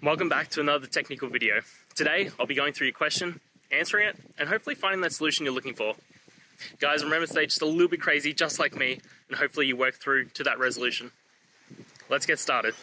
Welcome back to another technical video. Today, I'll be going through your question, answering it, and hopefully finding that solution you're looking for. Guys, remember to stay just a little bit crazy, just like me, and hopefully you work through to that resolution. Let's get started.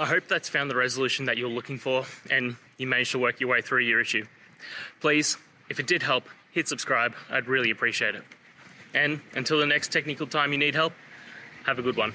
I hope that's found the resolution that you're looking for and you managed to work your way through your issue. Please, if it did help, hit subscribe. I'd really appreciate it. And until the next technical time you need help, have a good one.